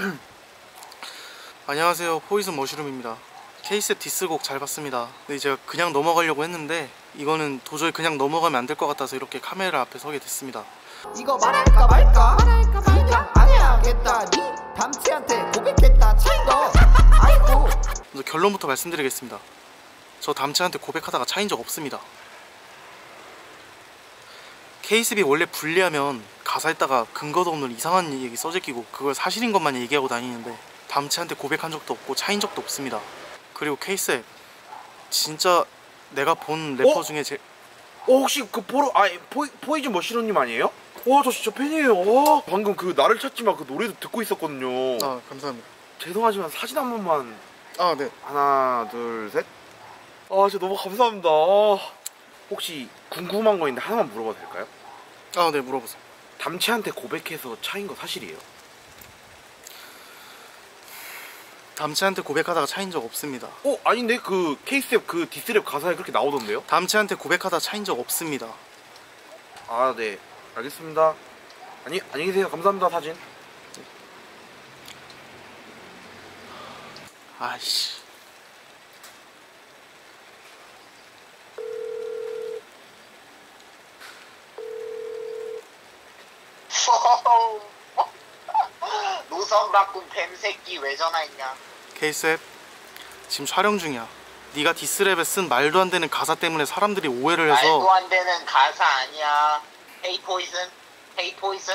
안녕하세요. 포이즌 머쉬룸입니다. 케이스 디스곡 잘 봤습니다. 근데 제가 그냥 넘어가려고 했는데 이거는 도저히 그냥 넘어가면 안 될 것 같아서 이렇게 카메라 앞에 서게 됐습니다. 이거 말할까 말까? 말할까 말까 안 해야겠다 니. 담치한테 고백했다 차이거. 아이고. 먼저 결론부터 말씀드리겠습니다. 저 담치한테 고백하다가 차인 적 없습니다 케이스비 원래 분리하면 가사에다가 근거도 없는 이상한 얘기 써제끼고 그걸 사실인 것만 얘기하고 다니는데 담치한테 고백한 적도 없고 차인 적도 없습니다. 그리고 케이스 진짜 내가 본 래퍼 어? 중에 제 어 혹시 그 보러 아 포이, 포이즌 머시로님 아니에요? 와저 진짜 팬이에요. 와, 방금 그 나를 찾지 마 그 노래도 듣고 있었거든요. 아 감사합니다. 죄송하지만 사진 한 번만 아 네. 하나 둘 셋 아 진짜 너무 감사합니다. 아, 혹시 궁금한 거 있는데 하나만 물어봐도 될까요? 아 네 물어보세요. 담치한테 고백해서 차인 거 사실이에요? 담치한테 고백하다가 차인 적 없습니다. 어 아닌데 그 케이스랩 그 디스랩 가사에 그렇게 나오던데요? 담치한테 고백하다 차인 적 없습니다. 아 네. 알겠습니다. 아니 안녕히 계세요. 감사합니다 사진. 아이씨 노선 바꾼 뱀새끼 왜 전화했냐? 케이스앱 지금 촬영 중이야 네가 디스랩에 쓴 말도 안 되는 가사 때문에 사람들이 오해를 해서 말도 안 되는 가사 아니야. hey poison, hey poison,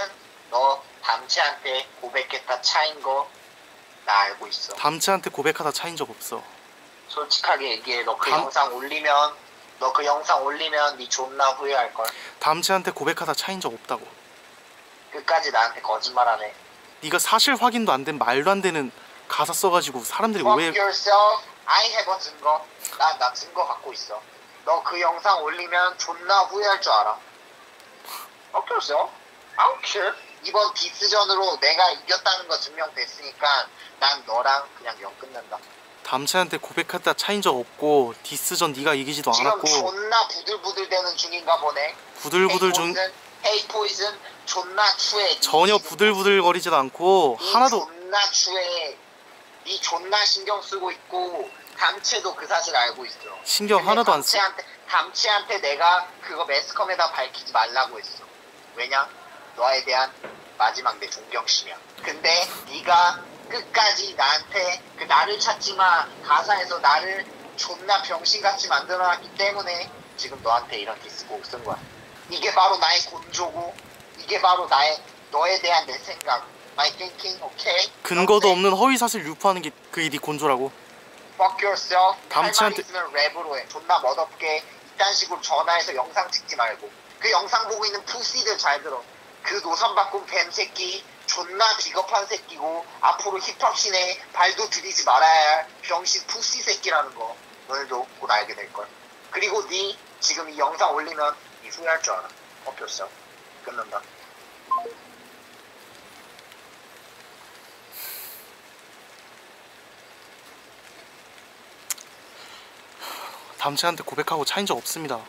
너 담채한테 고백했다 차인 거 나 알고 있어. 담채한테 고백하다 차인 적 없어 솔직하게 얘기해. 너 그 담- 영상 올리면 너 그 영상 올리면 네 존나 후회할 걸. 담치한테 고백하다 차인 적 없다고 끝까지 나한테 거짓말하네. 네가 사실 확인도 안 된 말도 안 되는 가사 써가지고 사람들이 Fuck 오해 yourself. I have 증거. 나, 나 증거 갖고 있어. 너 그 영상 올리면 존나 후회할 줄 알아. Fuck yourself. I don't care. 이번 디스전으로 내가 이겼다는 거 증명됐으니까 난 너랑 그냥 영 끝낸다. 담치한테 고백했다 차인 적 없고 디스전 네가 이기지도 지금 않았고 존나 부들부들 되는 중인가 보네. 부들부들 중 헤이 포이즌 존나 추해. 전혀 부들부들거리지도 않고 하나도 존나 추해. 니 존나 신경 쓰고 있고 담채도 그 사실 알고 있어. 신경 하나도 안. 담치한테, 담치한테 내가 그거 매스컴에다 밝히지 말라고 했어. 왜냐? 너에 대한 마지막 내 존경심이야. 근데 네가 끝까지 나한테 그 나를 찾지마 가사에서 나를 존나 병신같이 만들어놨기 때문에 지금 너한테 이런 디스곡 쓴 거야. 이게 바로 나의 곤조고 이게 바로 나의 너에 대한 내 생각. My thinking, okay? 근거도 없는 허위 사실 유포하는 게 그게 네 곤조라고 fuck yourself. 담채한테- 있으면 랩으로 해. 존나 멋없게 이딴 식으로 전화해서 영상 찍지 말고. 그 영상 보고 있는 pussy들 잘 들어. 그 노선 바꾼 뱀 새끼 존나 비겁한 새끼고 앞으로 힙합 scene에 발도 들이지 말아야 할 병신 pussy 새끼라는 거 오늘도 곧 알게 될 걸. 그리고 네 지금 이 영상 올리면 네 후회할 줄 알아. fuck yourself. 끝난다. 담치한테 고백하고 차인 적 없습니다